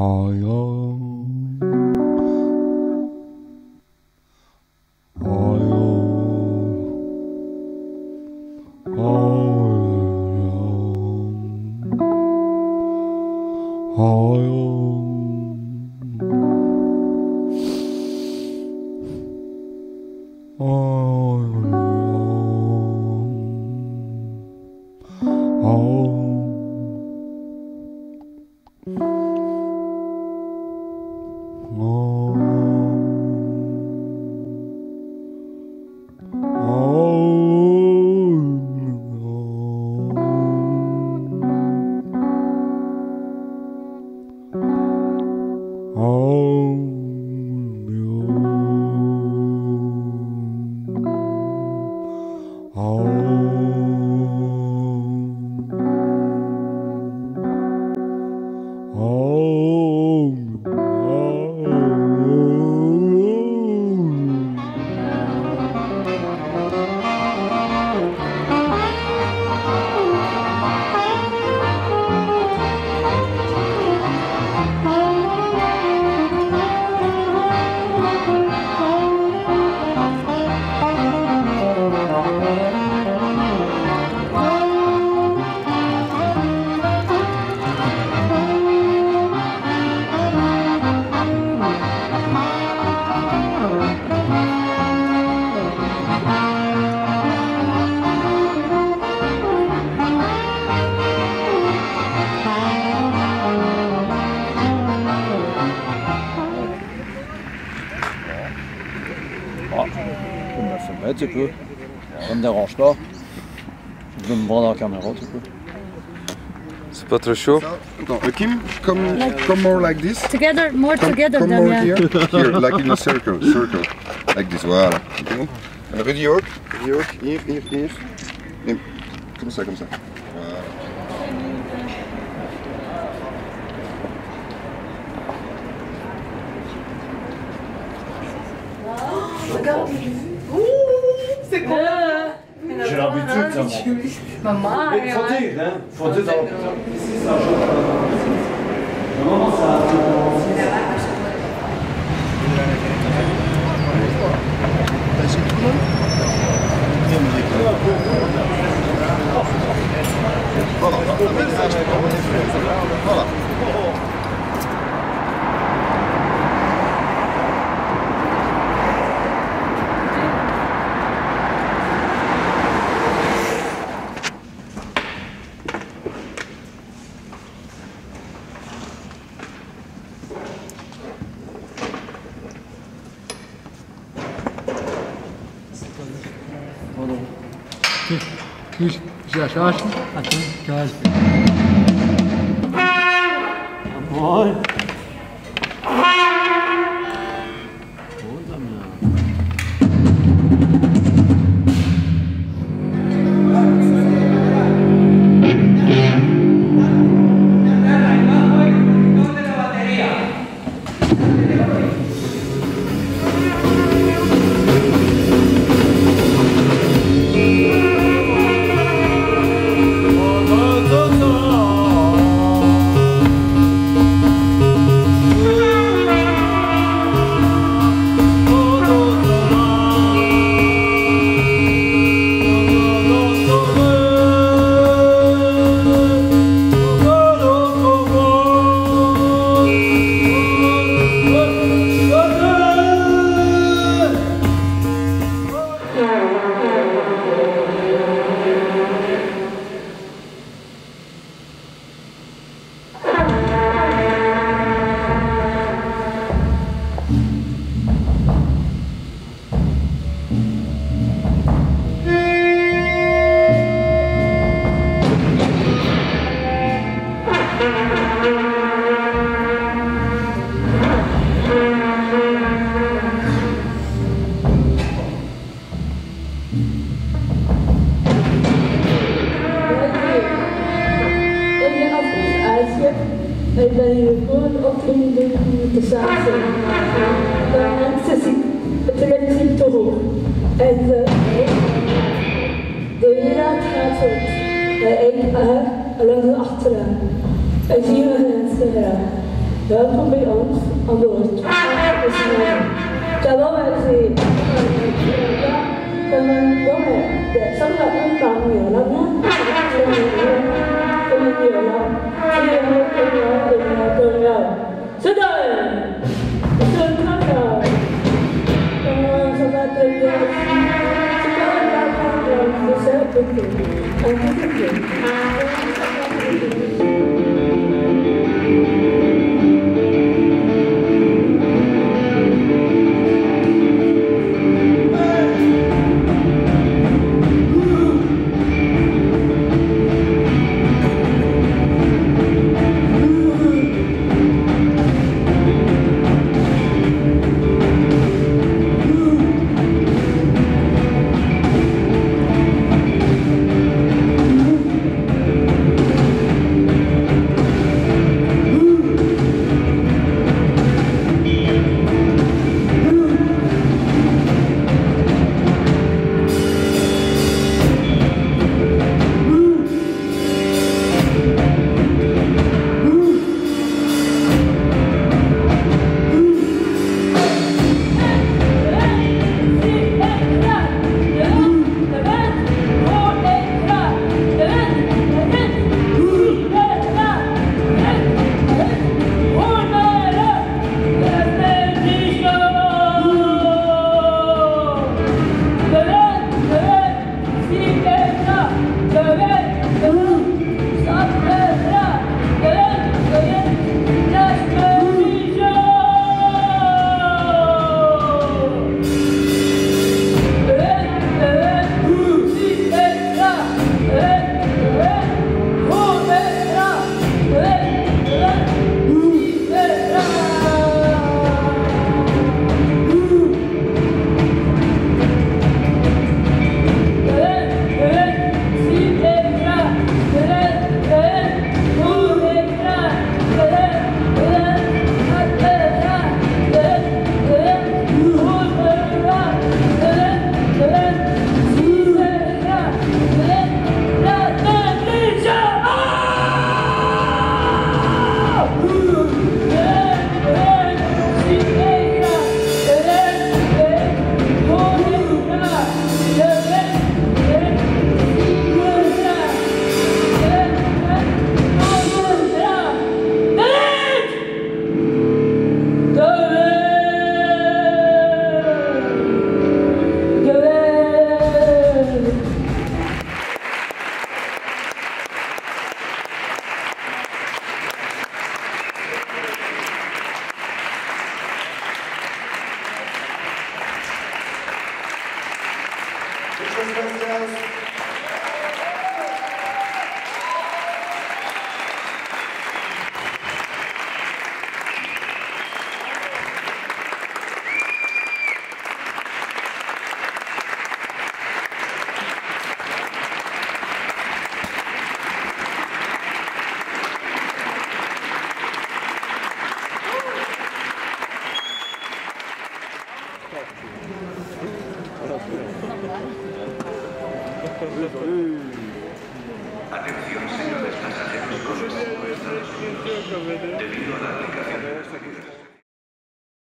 Oh, tu peux. Ça me dérange pas. Je veux me voir dans la caméra, tu peux. C'est pas trop chaud? Attends, uh, Kim, come, come more like this. Together, more Come, together come than more here. Here, like in a circle, circle. Like this, voilà. Ok. En Rudy ook. Rudy ook. Hier, hier, hier. Nee, comme ça, comme ça. Maman, Mais faut dire, hein. Faut dire dans... Ici, ça Normalement, Kış, kış já açtım. Açtım, kış aşağı. Amor. Ik ben hier gewoon op in de documentatie. Maar mensen zien het leven toch eh, ook. Eh, en de eh, wereld gaat voort. Wij eigen haar de achteraan. En zien we mensen. Welkom bij ons aan boord. Shalom FC. Teman boleh, tidak sangat kamu ya, lama. 我不是 nói. Atención, señores pasajeros con debido a la aplicación